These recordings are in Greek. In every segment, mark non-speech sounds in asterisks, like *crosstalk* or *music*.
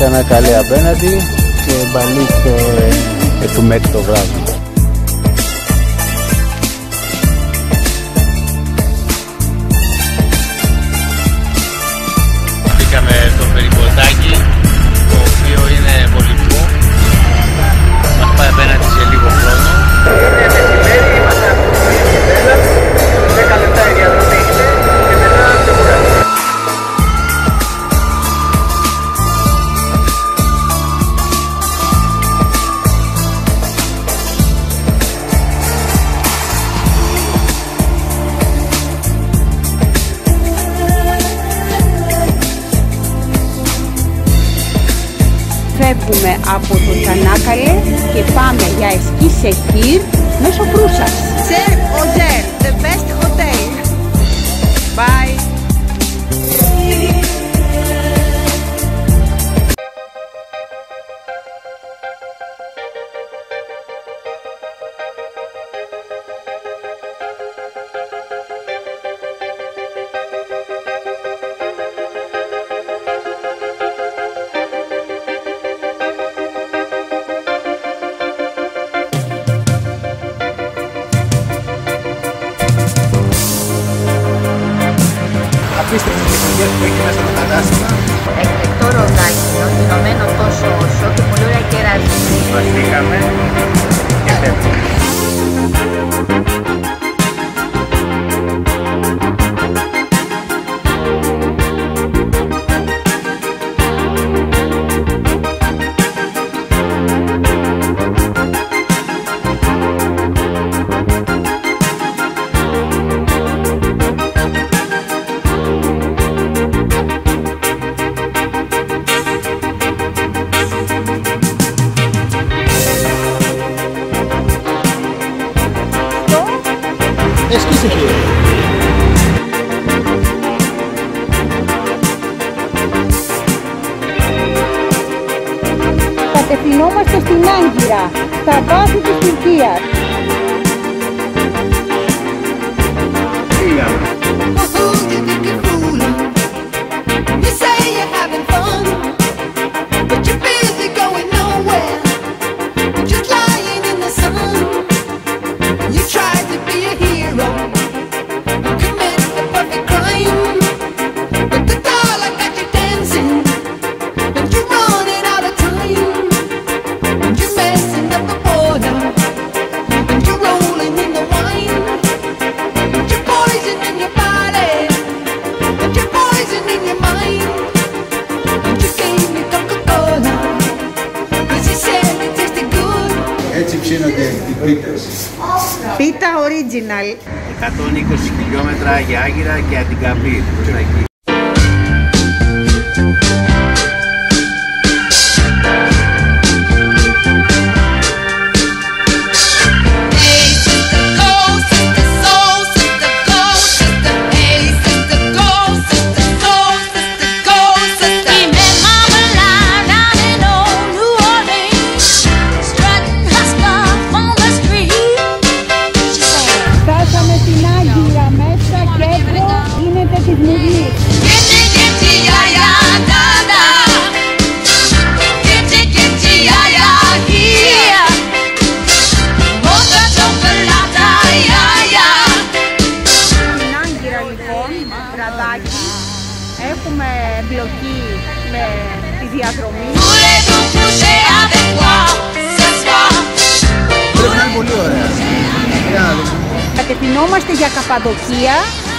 ήταν καλή απέναντι και μπαλίστε του μέχρι το βράδυ. Μαγεία που το. είναι ροδάκι, ονειρωμένο τόσο όσο και πολύ ωραία κερατή.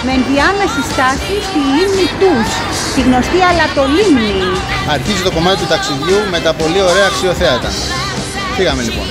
Με ενδιάμεσης στάση στη λίμνη Τους, τη γνωστή Αλατολίμνη. Αρχίζει το κομμάτι του ταξιδιού με τα πολύ ωραία αξιοθέατα. Φύγαμε λοιπόν.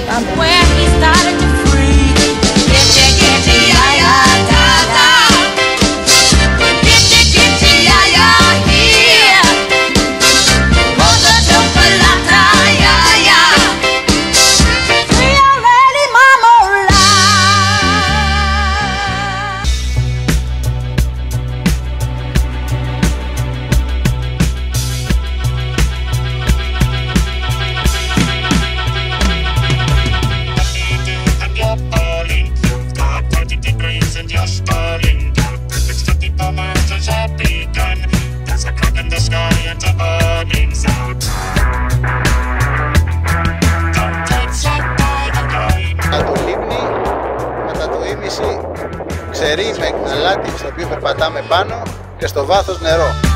πάνω και στο βάθος νερό.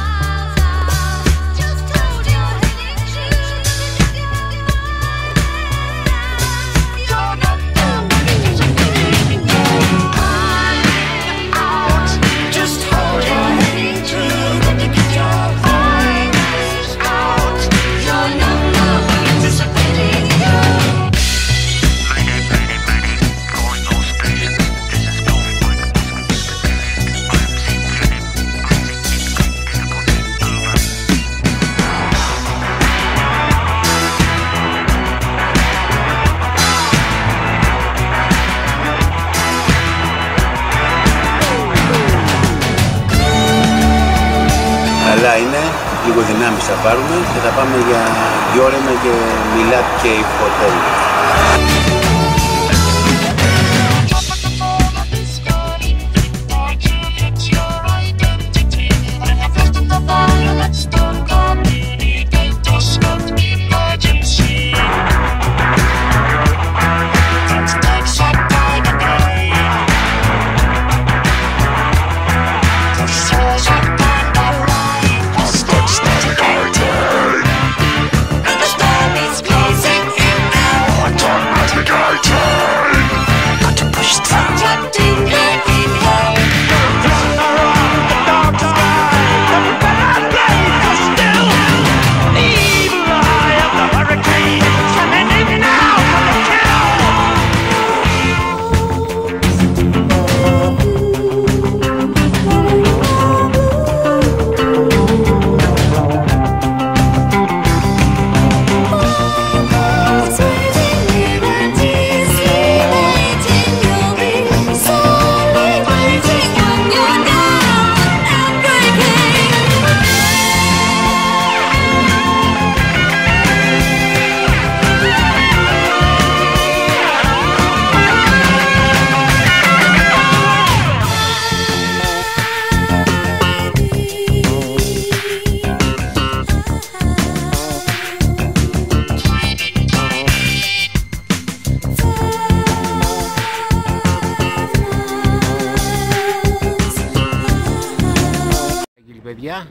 παιδιά.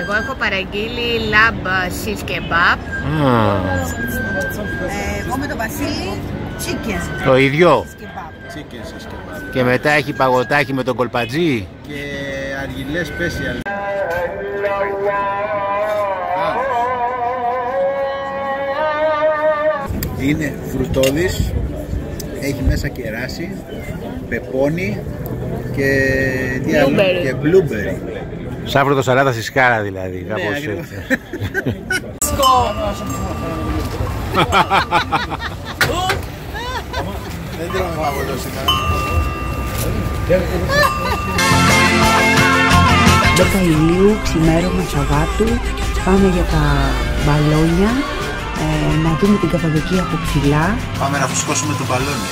Εγώ έχω παραγγείλει λαμπ shish kebab. Mm. Εγώ με τον Βασίλη chicken. Το ίδιο. Chicken shish kebab. Και μετά έχει παγωτάκι με τον κολπατζή. Και αργυλές special. Είναι φρουτόδης, έχει μέσα κεράσι, πεπόνι και, και blueberry. Σαύρο το σαλάτα στη σκάρα δηλαδή. Ναι, Κάπως ακριβώς. έτσι. Δεν τρώμε παγωτό σήμερα. 10 Ιουλίου, ξημέρωμα Σαββάτου, πάμε για τα μπαλόνια, ε, να δούμε την Καπαδοκία από ψηλά. Πάμε να φουσκώσουμε το μπαλόνι.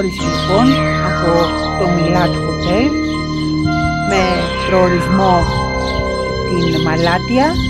Αναχώρηση λοιπόν από το Μιλάτ Hotel με προορισμό την Μαλάτια.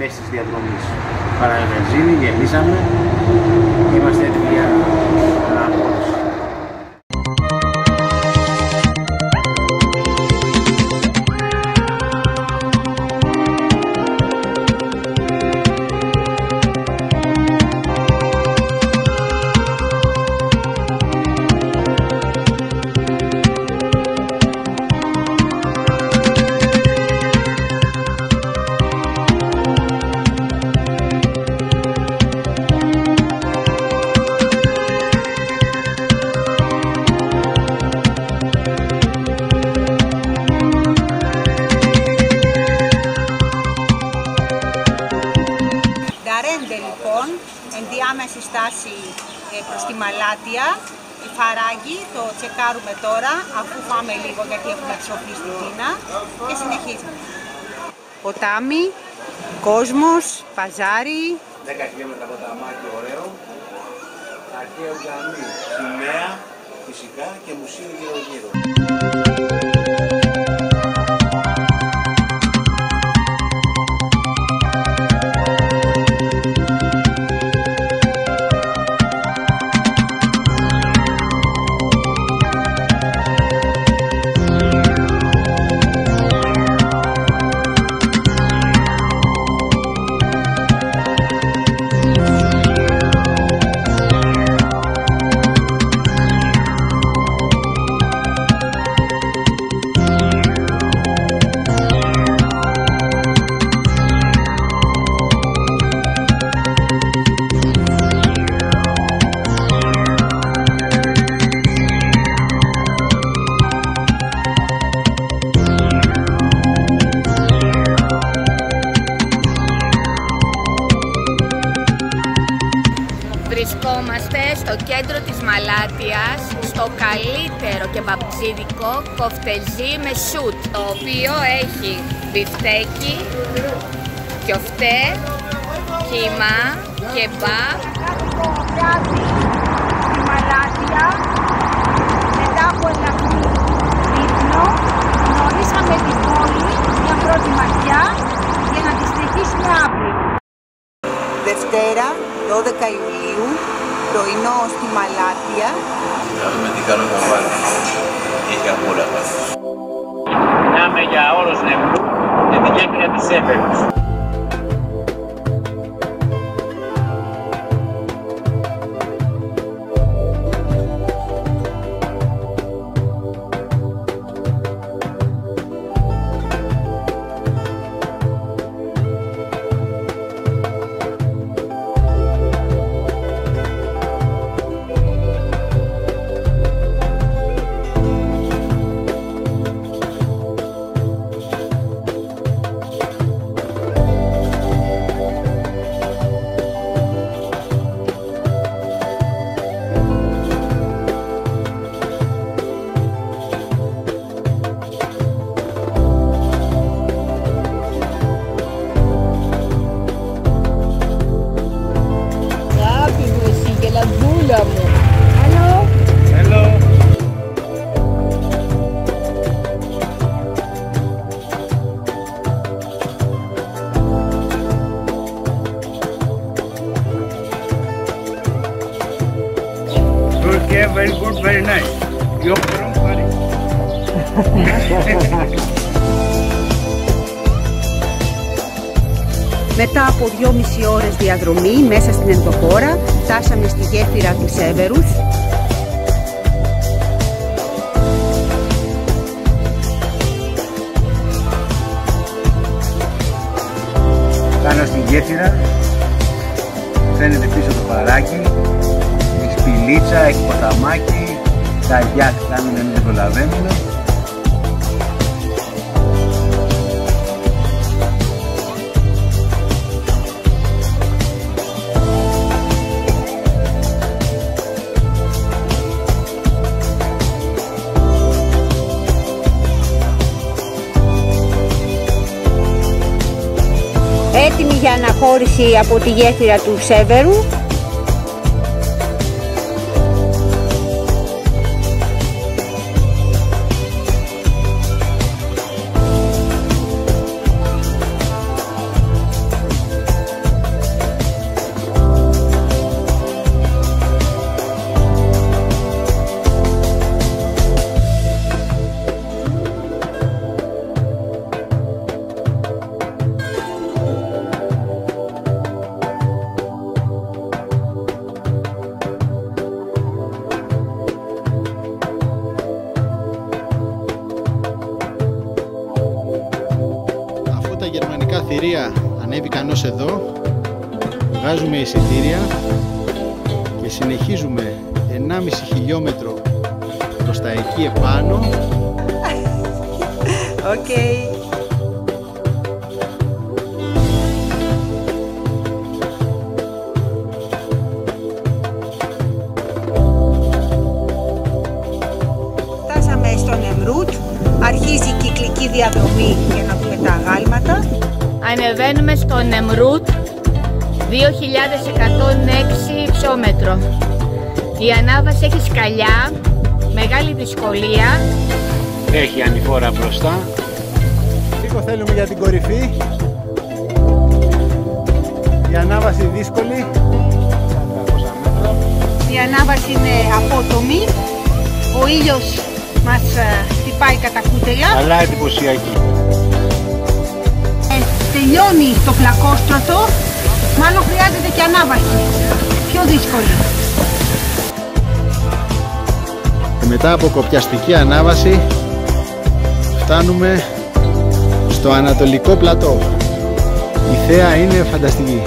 Μέσης της διαδρομής. Πάραμε βενζίνη, γεμίσαμε και είμαστε έτοιμοι για Ποτάμι, κόσμος, παζάρι, 10 χιλιόμετρα από τα μάτια, ωραίο. Αρχαίο γραμμή, σημαία, φυσικά και μουσείο γύρω-γύρω. κέντρο της Μαλάτιας στο καλύτερο και μπαμπτζίδικο κοφτεζί με σουτ το οποίο έχει μπιφτέκι, κιοφτέ, κιμά, κεμπάπ βράδυ στη Μαλάτια μετά από ελαφρύ ύπνο γνωρίσαμε την πόλη μια πρώτη ματιά για να τη συνεχίσουμε αύριο. Δευτέρα, 12 Ιουλίου, πρωινό στη Μαλάτια. Να δούμε τι κάνω να βάλει. Έχει απ' όλα πάνω. Μιλάμε για όρος νευρού και την γέφυρα της Εύερους. Διαδρομή μέσα στην ενδοχώρα, φτάσαμε στη γέφυρα της Εύερους. Πάνω στην γέφυρα φαίνεται πίσω το παράκι, έχει σπηλίτσα, έχει ποταμάκι, τα γιάκ κάνουν να μην προλαβαίνουν. Για αναχώρηση από τη γέφυρα του Σέβερου. Θέλουμε για την κορυφή. Η ανάβαση δύσκολη. Η ανάβαση είναι απότομη. Ο ήλιος μας ε, χτυπάει κατά κούτελα. Αλλά εντυπωσιακή. Ε, τελειώνει το πλακόστρωτο. Μάλλον χρειάζεται και ανάβαση. Πιο δύσκολη. Και μετά από κοπιαστική ανάβαση φτάνουμε στο ανατολικό πλατό. Η θέα είναι φανταστική.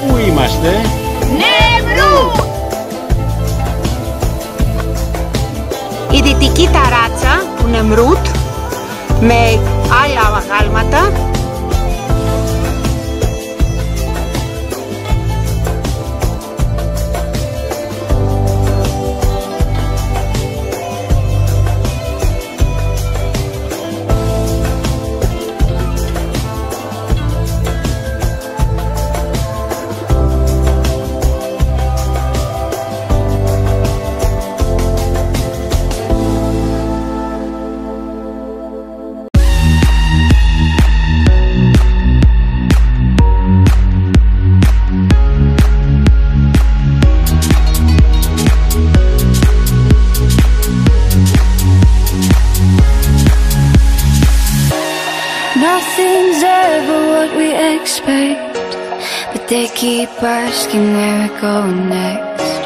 Πού είμαστε; Νευρού! Η δυτική ταράτσα του Νεμρούτ με άλλα αγάλματα. Keep asking where we're going next.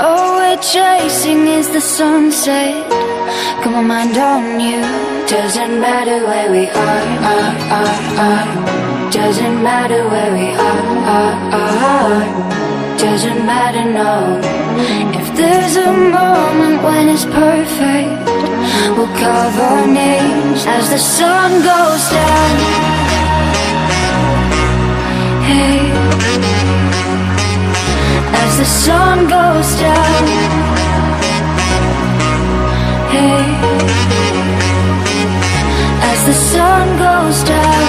All we're chasing is the sunset. Got my mind on you. Doesn't matter where we are, are, are, are. Doesn't matter where we are, are, are. Doesn't matter, no. If there's a moment when it's perfect, we'll carve our names as the sun goes down hey As the sun goes down. Hey. As the sun goes down.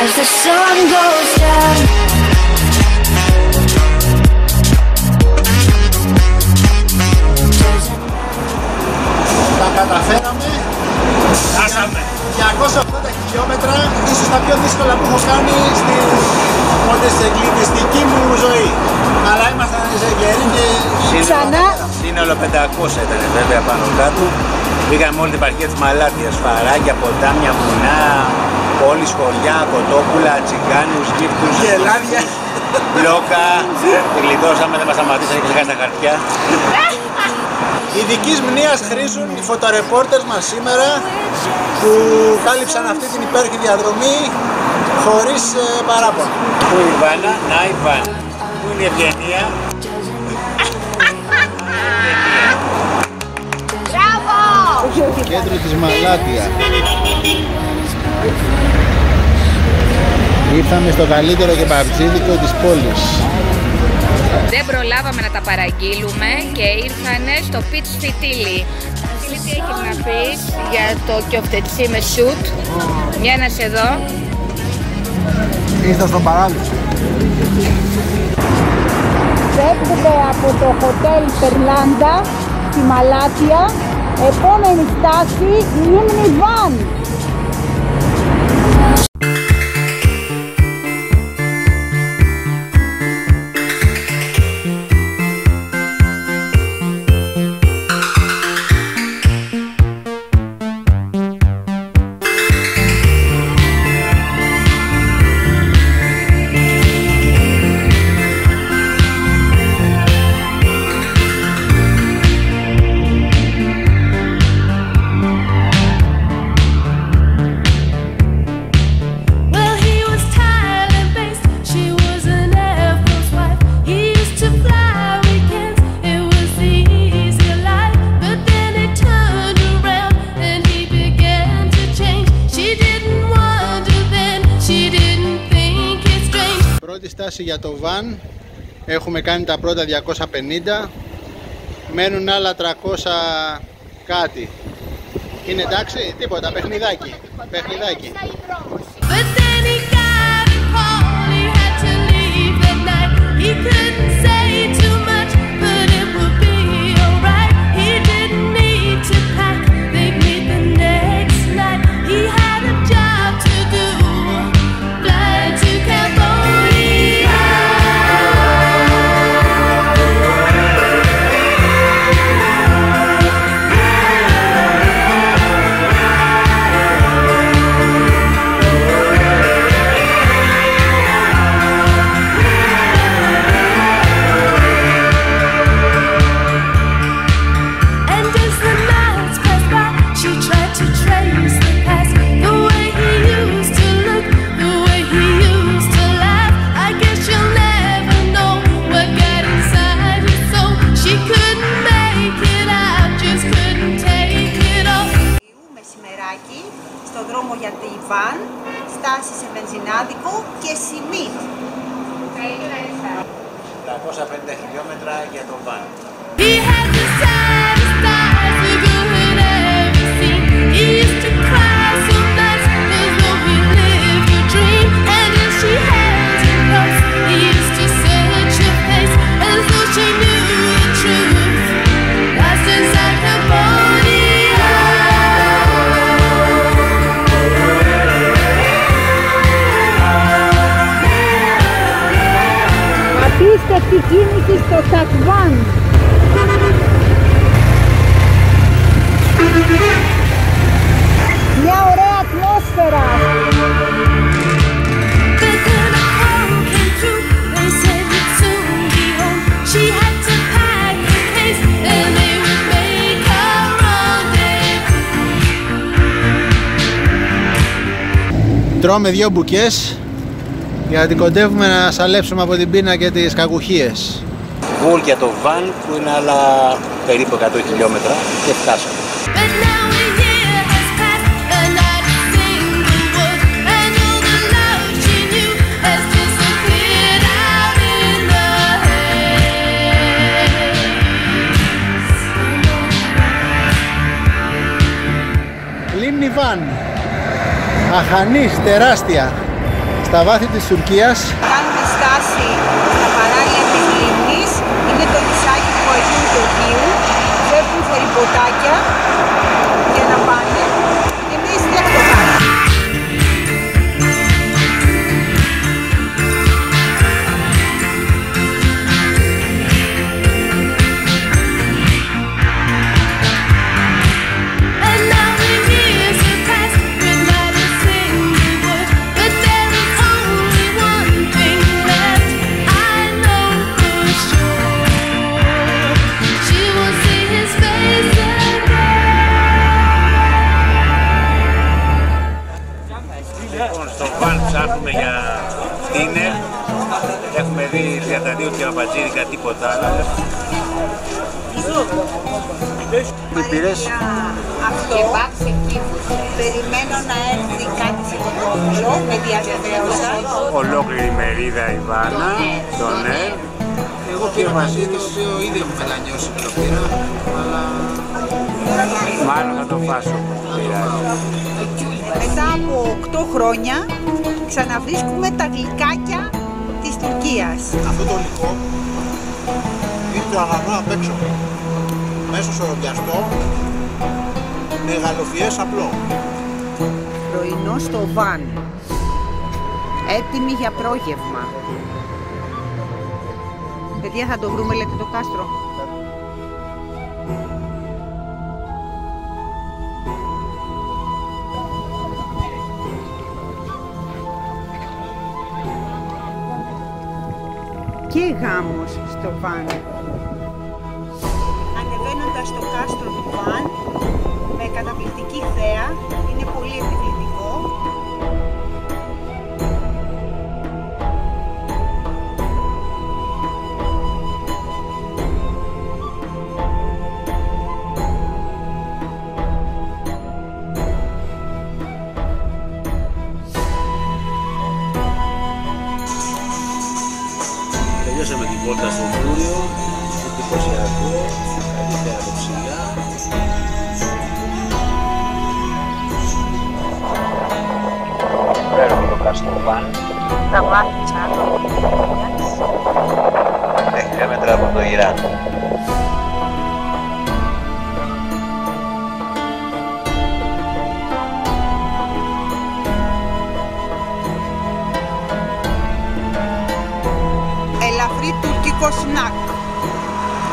As the sun goes down. Καταφέραμε. Χάσαμε. 280 χιλιόμετρα, ίσως τα πιο δύσκολα που έχω κάνει στη πότε σε εγκληματιστική μου ζωή. Αλλά ήμασταν σε γεροί και Ξανά. Σύνολο 500 ήταν βέβαια πάνω κάτω. Πήγαμε όλη την επαρχία της Μαλάτιας, φαράγγια, ποτάμια, βουνά, πόλεις, χωριά, κοτόπουλα, τσιγκάνους, γύφτους, γελάδια. μπλόκα. Τη γλιτώσαμε, δεν μας σταματήσανε και ξεχάσει τα χαρτιά. *laughs* Ειδικής μνήας χρήσουν οι φωτορεπόρτερς μας σήμερα που κάλυψαν αυτή την υπέροχη διαδρομή χωρίς ε, παράπονο. Πού είναι η Βάνα, να η Βάνα. Πού είναι η Ευγενία, Μπράβο! Κέντρο της Μαλάτιας. Ήρθαμε στο καλύτερο και παψίδικο της πόλης. Δεν προλάβαμε να τα παραγγείλουμε και ήρθανε στο Pitch Φιτίλι. Βασίλη, τι έχεις να πεις για το κιοφτετσί με σουτ. Για να σε δω. Ήρθα στον παράδεισο. Φεύγουμε από το Hotel Περλάντα στη Μαλάτια. Επόμενη στάση Λίμνη Βαν. Κάνει τα πρώτα 250. Μένουν άλλα 300 κάτι. Είναι εντάξει, τίποτα, παιχνιδάκι. Παιχνιδάκι. But then he 350 χιλιόμετρα για το βαν. Απίστευτη κίνηση στο Τακβάν. Μια ωραία ατμόσφαιρα. But then a call came through. They said he'd soon be home. She had to pack her case and they would make a rendezvous. Τρώμε δύο μπουκές γιατί κοντεύουμε να σαλέψουμε από την πείνα και τις κακουχίες. Γουλ για το βαν που είναι άλλα περίπου 100 χιλιόμετρα και φτάσαμε. But now a year has passed and not a single word. And all the love she knew has disappeared out in the haze. Λίμνη Βαν. Αχανής, τεράστια. Στα βάθη της Τουρκίας. Λοιπόν, στο βαν ψάχνουμε για dinner. Έχουμε δει 32 κεραμπατζίρικα, τίποτα άλλο. Τι πήρες; Αυτό. Περιμένω να έρθει κάτι σηκωτόπουλο με διαβεβαίωσα. Ολόκληρη μερίδα η Βάνα, το ναι. Εγώ πήρα μαζί το οποίο ήδη έχω μετανιώσει με το πήρα, αλλά Μάλλον θα το φάσω. Πειράζει. Μετά από 8 χρόνια ξαναβρίσκουμε τα γλυκάκια της Τουρκίας. αυτό το υλικό είναι το αγανό απ' έξω. Μέσω σοροπιαστό, μεγαλοφιές απλό. Πρωινό στο βαν. Έτοιμοι για πρόγευμα. Παιδιά θα το βρούμε λέτε το κάστρο. Και γάμος στο βαν. Ανεβαίνοντας το κάστρο του βαν με καταπληκτική θέα, είναι πολύ επιβλητικό. Τελειώσαμε την πόρτα στο φλούριο, εντυπωσιακό, καλή θέα από ψηλά. Παίρνουμε το κάστρο βαν. Τα βάθησα το χιλιόμετρα από το Ιράν. Τουρκικό σνακ.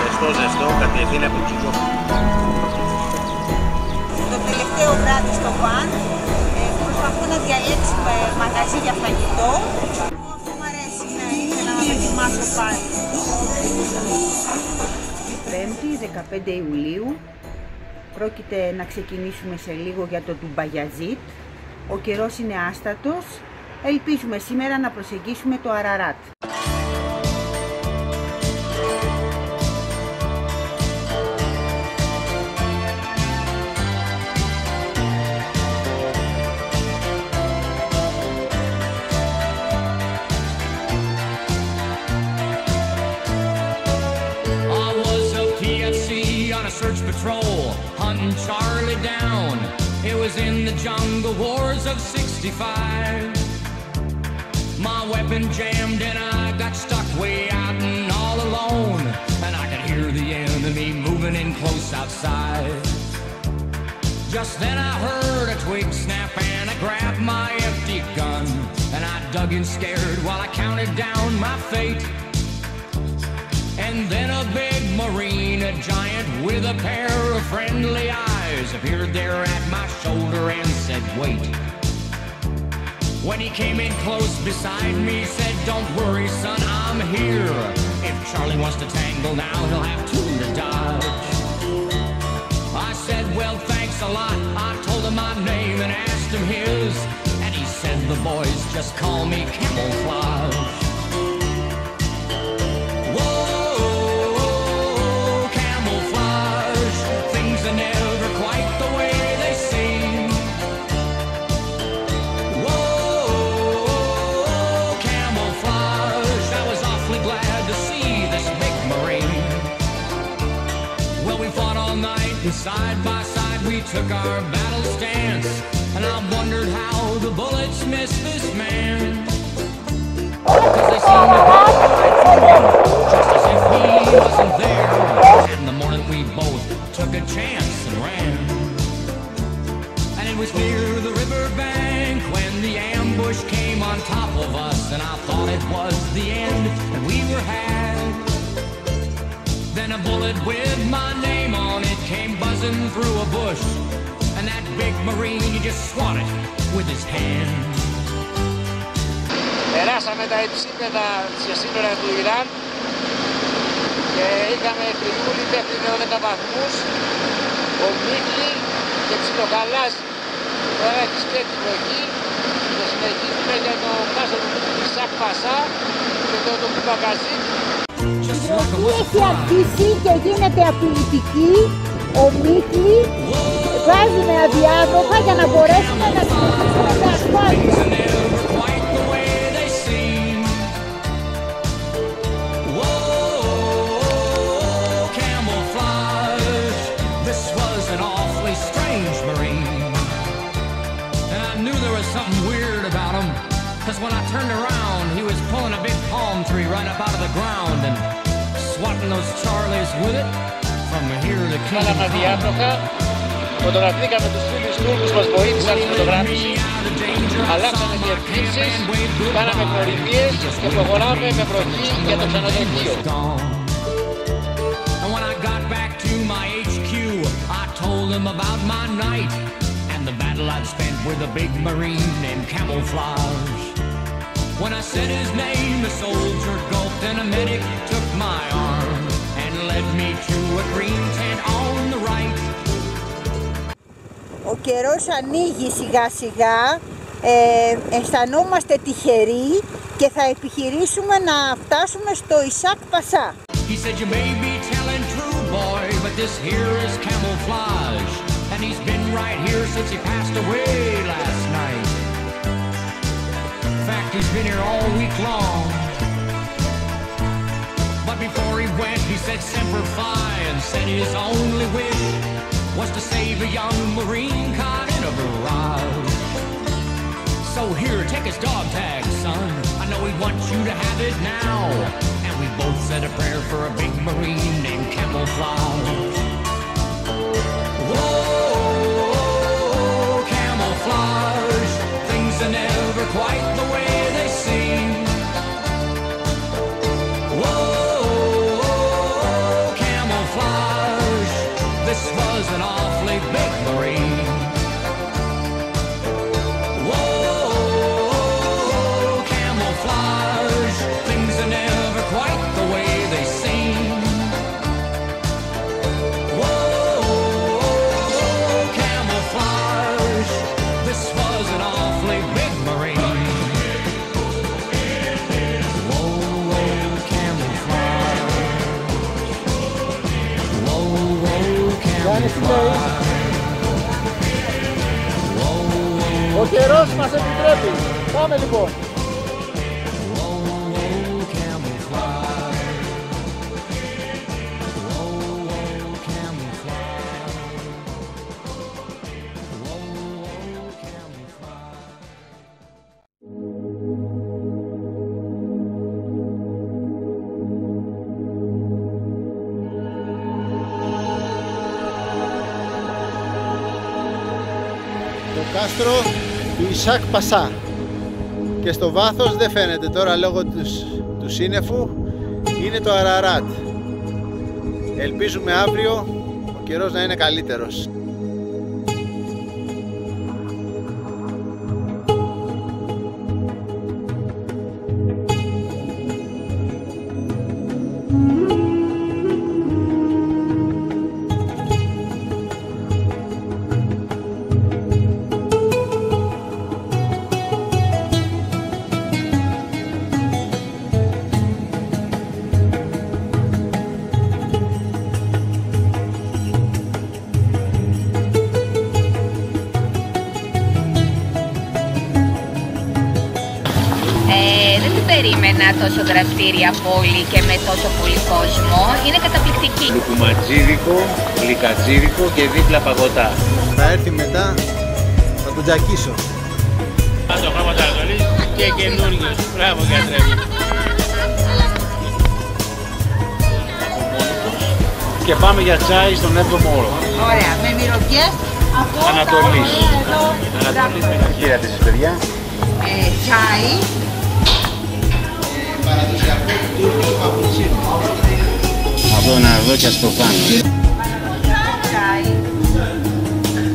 Ζεστό, ζεστό, κατευθείαν από την Το τελευταίο βράδυ στο βαν ε, προσπαθώ να διαλέξουμε μαγαζί για φαγητό. Αυτό μου αρέσει να ήθελα να δοκιμάσω πάλι. Πέμπτη, 15 Ιουλίου. Πρόκειται να ξεκινήσουμε σε λίγο για το Τουμπαγιαζίτ. Ο καιρός είναι άστατος. Ελπίζουμε σήμερα να προσεγγίσουμε το Αραράτ. 65. My weapon jammed and I got stuck way out and all alone. And I could hear the enemy moving in close outside. Just then I heard a twig snap and I grabbed my empty gun. And I dug in scared while I counted down my fate. And then a big marine, a giant with a pair of friendly eyes, appeared there at my shoulder and said, Wait. When he came in close beside me, said, Don't worry, son, I'm here. If Charlie wants to tangle now, he'll have two to dodge. I said, Well, thanks a lot. I told him my name and asked him his. And he said, The boys just call me camouflage. All night, and side by side we took our battle stance. And I wondered how the bullets missed this man. Cause they seemed to go right through him, just as if he wasn't there. And the morning we both took a chance and ran. And it was near the riverbank when the ambush came on top of us. And I thought it was the end, and we were had. Then a bullet with my name on it came buzzing through a bush. And that big marine, he just swatted with his hand. Περάσαμε τα υψίπεδα σε σύνορα του Ιράν και είχαμε κρυούλη μέχρι 12 βαθμούς, ο Μίκλη και ψιλοκαλάζει. Τώρα έχει σκέτη βροχή και συνεχίζουμε για το κάσο του Ισάκ Πασά και το του Παπακαζή. Το έχει αφήσει και γίνεται απληκτική. ομίχλη μύχη βγάζει με αδιάδοχα για να μπορέσουμε να κατασκευαστούμε τα σπάργα. palm tree right up out of the ground and swatting those Charlies with it from here to King Κάναμε αδιάτοχα, φωτογραφήκαμε τους φίλους Τούρκους μας βοήθησαν στη φωτογράφηση. Αλλάξαμε διευθύνσεις, κάναμε γνωριμίες και προχωράμε με βροχή για το ξενοδοχείο. And when I got back to my HQ, I told them about my night and the battle I'd spent with a big marine named Camouflage. When I said his name, the soldier gulped and a medic took my arm and led me to a green tent on the right. Ο καιρός ανοίγει σιγά σιγά, ε, αισθανόμαστε τυχεροί και θα επιχειρήσουμε να φτάσουμε στο Ισάκ Πασά. He said, You may be telling true, boy, but this here is camouflage. And he's been right here since he passed away last night. In fact, he's been here all week long. But before he went, he said Semper Fi and said his only wish was to save a young Marine caught in a barrage. So here, take his dog tag, son. I know he wants you to have it now. And we both said a prayer for a big Marine named Camouflage. Whoa, camouflage. Things are never quite καιρός μας επιτρέπει. Πάμε λοιπόν. Του Ισάκ Πασά. Και στο βάθος δεν φαίνεται. Τώρα λόγω τους, του σύννεφου είναι το Αραράτ. Ελπίζουμε αύριο ο καιρός να είναι καλύτερος τόσο δραστήρια πόλη και με τόσο πολύ κόσμο. Είναι καταπληκτική. Λουκουματζίδικο, γλυκατζίδικο και δίπλα παγωτά. θα έρθει μετά θα τον τζακίσω Πάντο χρώμα Ανατολής και καινούριος. Μπράβο γιατρέ μου. Και πάμε για τσάι στον 7ο όρο. Ωραία, με μυρωδιές από Ανατολής. τα ωραία εδώ Ανατολής με τα χείρα της παιδιά. ε, τσάι. Αυτό να δω και ας το κάνω. Τσάι.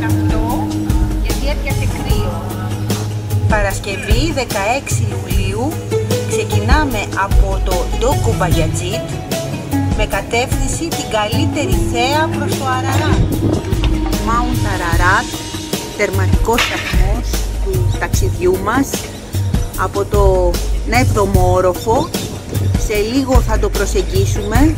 Καυτό και διέπιασε κρύο. Παρασκευή 16 Ιουλίου ξεκινάμε από το Ντόκο Μπαγιατζίτ με κατεύθυνση την καλύτερη θέα προς το Αραράτ. Mount Ararat, τερματικός σταθμός του ταξιδιού μας από το 7ο όροφο. Σε λίγο θα το προσεγγίσουμε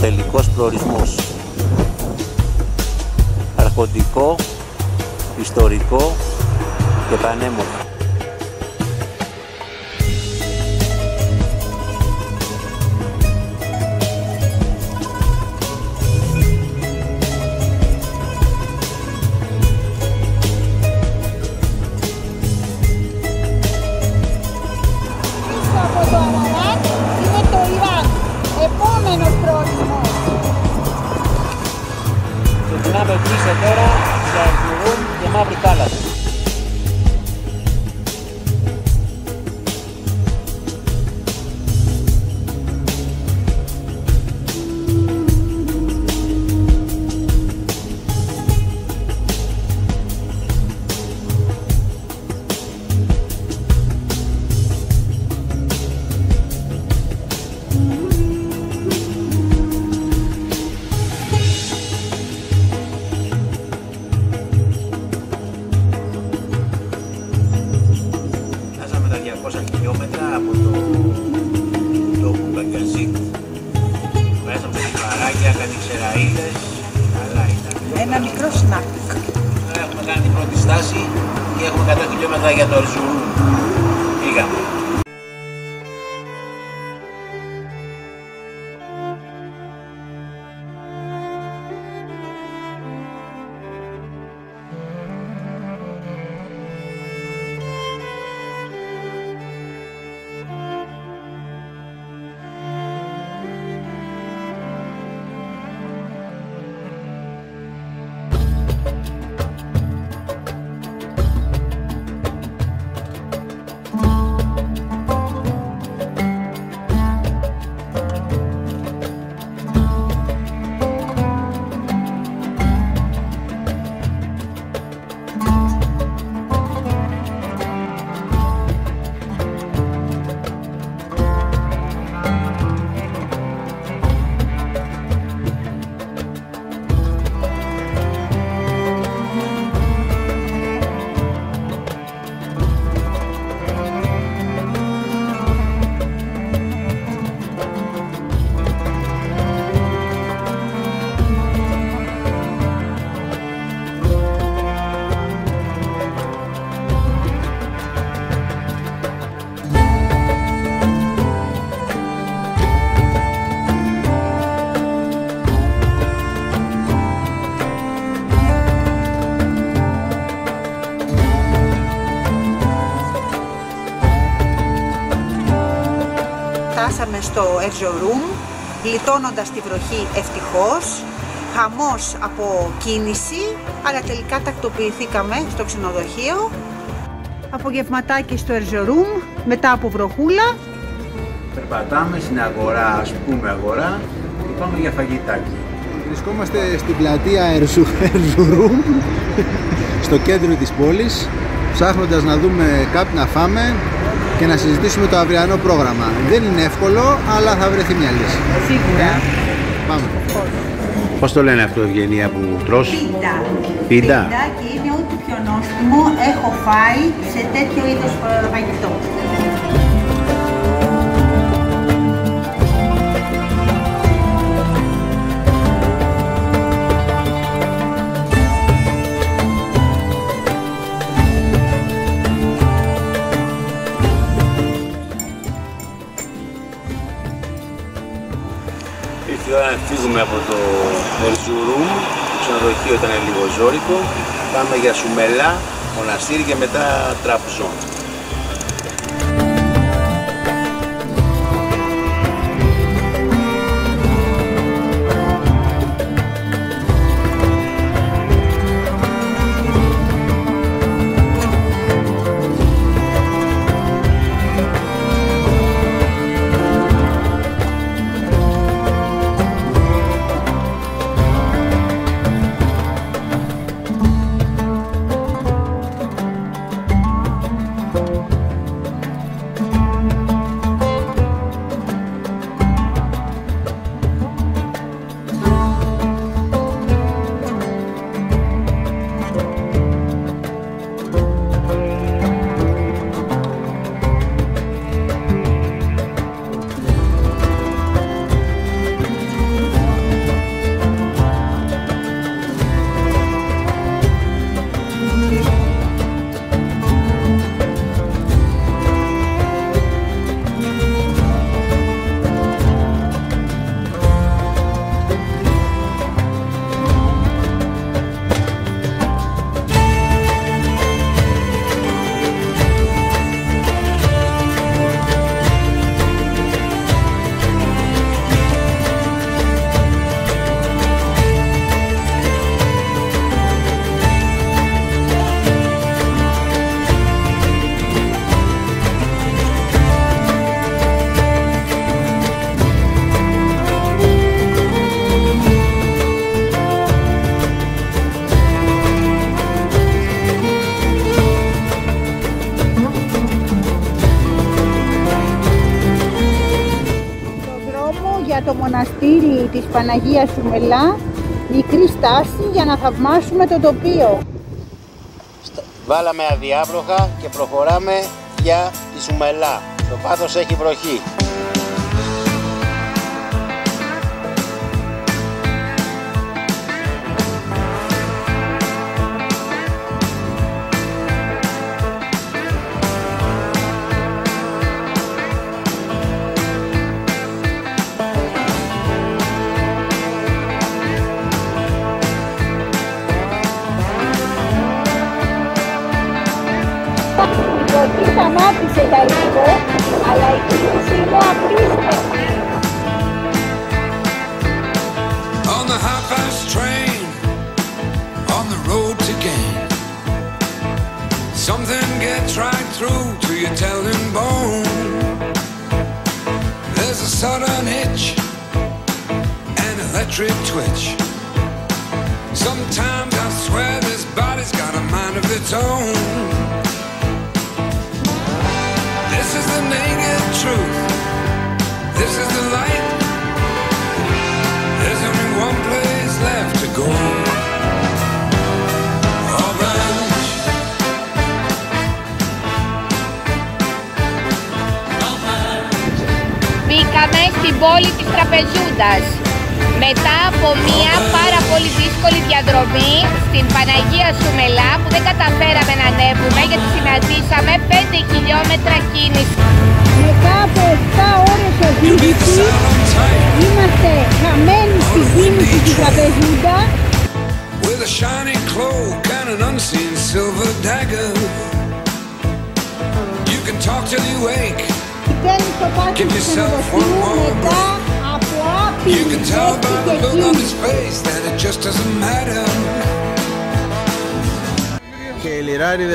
τελικός προορισμός. Αρχοντικό, ιστορικό και πανέμορφο. Φτάσαμε στο Erzurum, γλιτώνοντας τη βροχή ευτυχώς, χαμός από κίνηση, αλλά τελικά τακτοποιηθήκαμε στο ξενοδοχείο. Απογευματάκι στο Erzurum, μετά από βροχούλα. Περπατάμε στην αγορά, ας πούμε αγορά, και πάμε για φαγητάκι. Βρισκόμαστε στην πλατεία Ερζου, Ερζουρούμ, *laughs* στο κέντρο της πόλης, ψάχνοντας να δούμε κάτι να φάμε και να συζητήσουμε το αυριανό πρόγραμμα. Δεν είναι εύκολο, αλλά θα βρεθεί μια λύση. Σίγουρα. Πάμε. Πώς το λένε αυτό Ευγενία που τρως; Πίντα. Πίντα. και είναι ό,τι πιο νόστιμο έχω φάει σε τέτοιο είδος ε, φαγητό. Ήρθε η ώρα να φύγουμε από το Ερζουρούμ, το ξενοδοχείο ήταν λίγο ζώρικο. Πάμε για Σουμελά, μοναστήρι και μετά Τραμπζόν. Της Παναγίας Σουμελά, μικρή στάση για να θαυμάσουμε το τοπίο. Βάλαμε αδιάβροχα και προχωράμε για τη Σουμελά. Το πάθος έχει βροχή.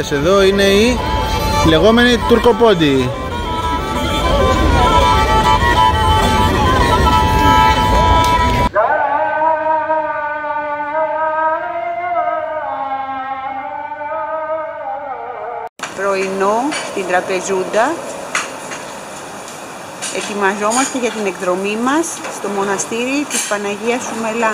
Σε Εδώ είναι η λεγόμενη τουρκοποντι. Πρωινό στην τραπεζούντα ετοιμαζόμαστε για την εκδρομή μας στο μοναστήρι της Παναγίας Σουμελά.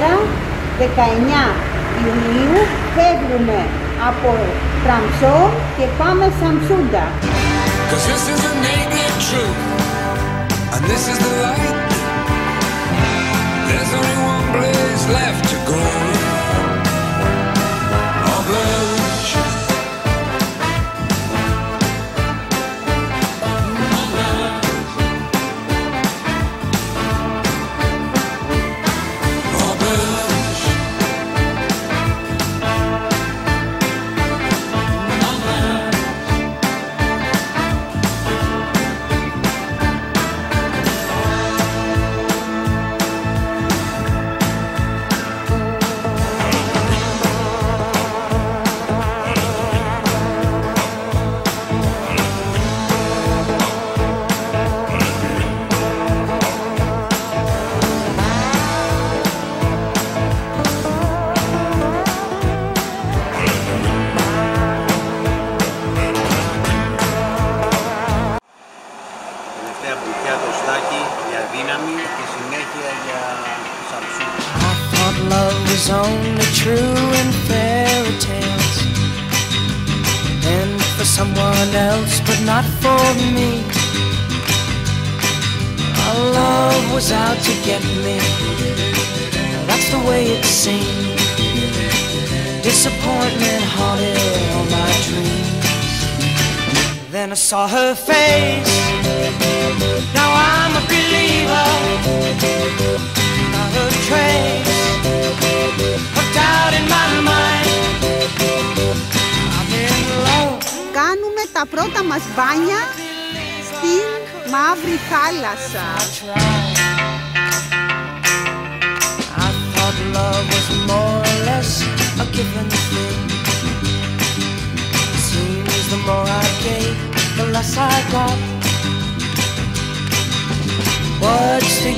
σήμερα 19 Ιουνίου φεύγουμε από Τραμψό και πάμε Σαμσούντα. There's only one place left to go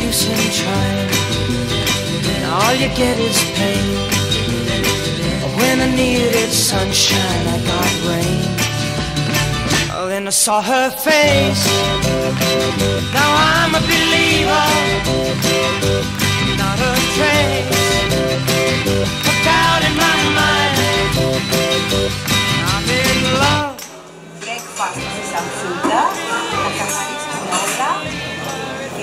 use in trying When all you get is pain. When I needed sunshine, I got rain. Oh, Then I saw her face. Now I'm a believer. Not a trace Put out in my mind. I'm in love.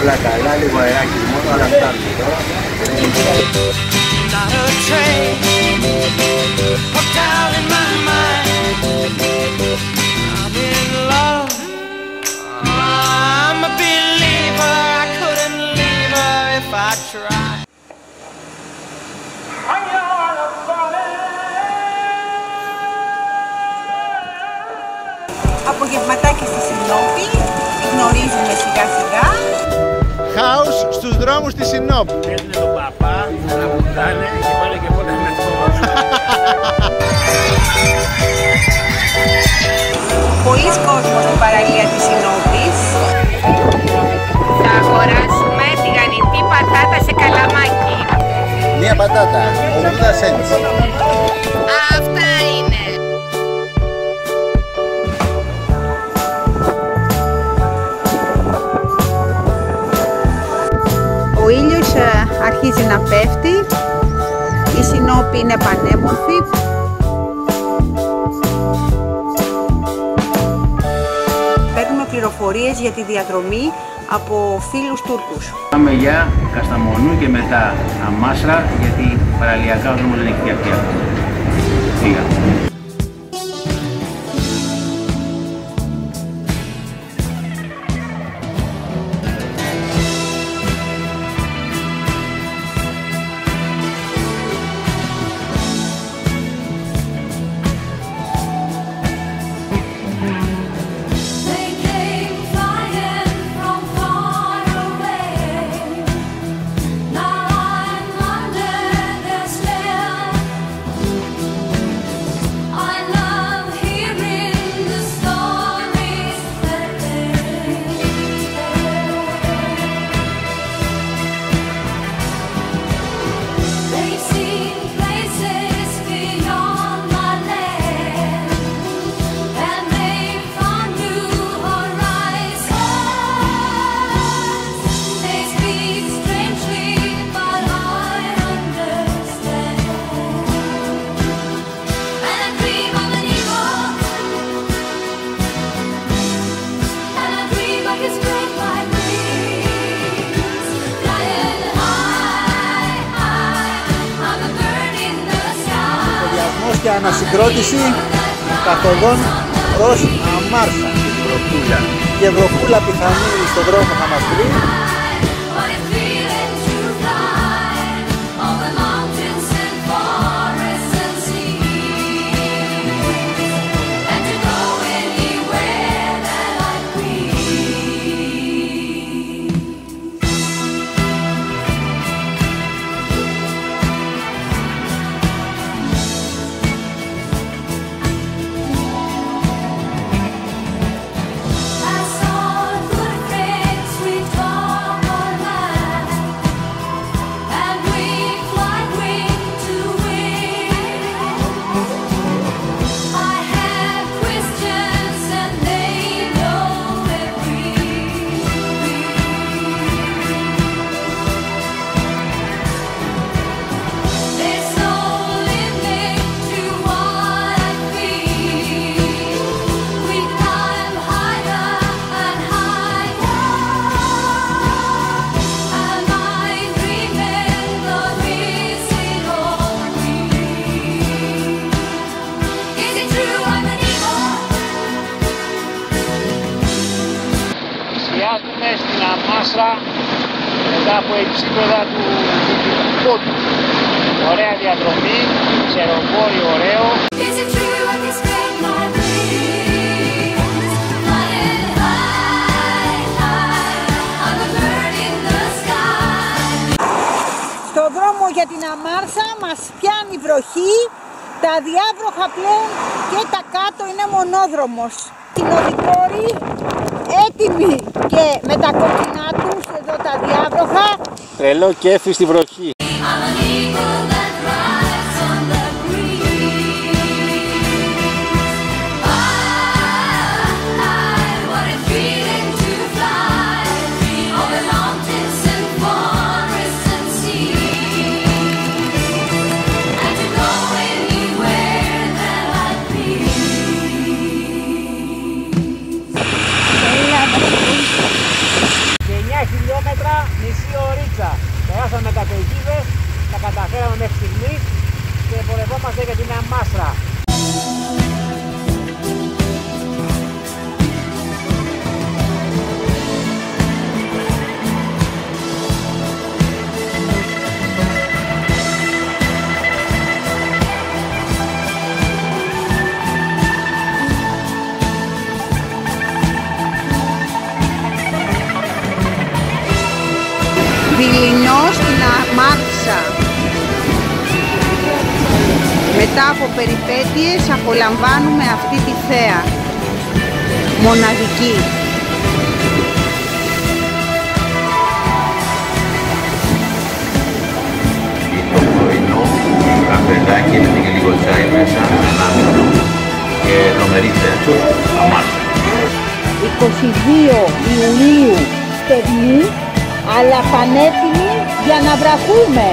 con la cadena le voy a dar aquí, vamos si Try. Απογευματάκια στη Σινόπη, γνωρίζουμε σιγά σιγά. χάους στους δρόμους της Συνόπ. Έδινε τον παπά, να πουτάνε και πάλι και πότε με Πολλοί κόσμος στην παραλία της Συνόπης. Θα αγοράσουμε τηγανιτή πατάτα σε καλαμάκι. Μία πατάτα, 80 cents. Αυτά είναι. αρχίζει να πέφτει. Η συνόπη είναι πανέμορφη. Παίρνουμε πληροφορίες για τη διαδρομή από φίλους Τούρκους. Πάμε για Κασταμονού και μετά Αμάσρα γιατί παραλιακά ο δρόμος δεν έχει πια πια καλό κέφι στη βροχή. από περιπέτειες απολαμβάνουμε αυτή τη θέα μοναδική. Το πρωινό, καφεδάκι, και λίγο τσάι μέσα, ένα και τρομερή θέα, αμάρτητα. 22 Ιουλίου στεγνή, αλλά πανέτοιμη για να βραχούμε.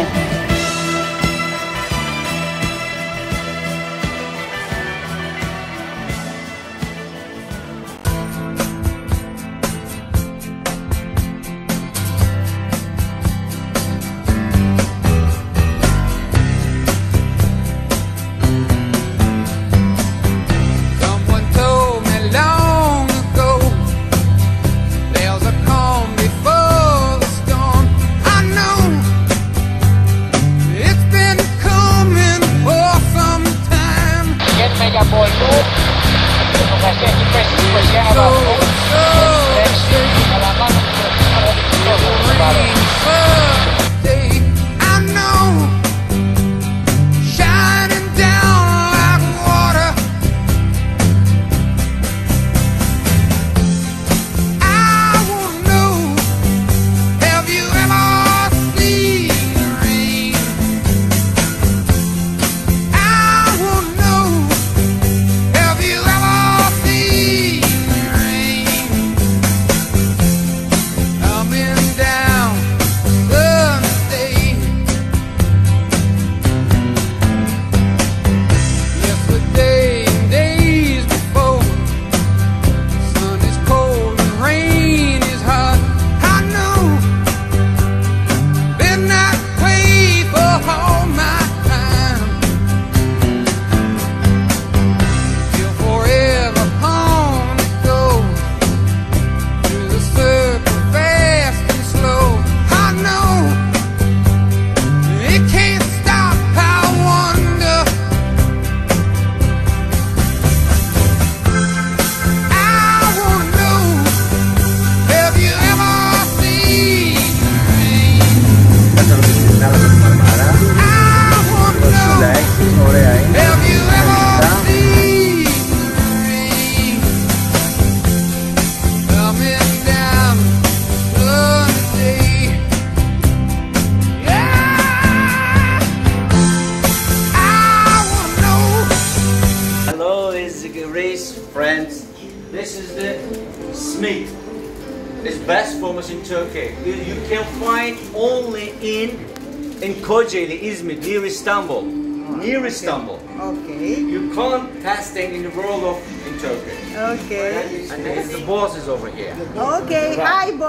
Near Istanbul. Oh, near okay. Istanbul. Okay. You can't pass anything in the world of in Turkey. Okay. And the, the boss is over here. Okay. Right. Hi, boss.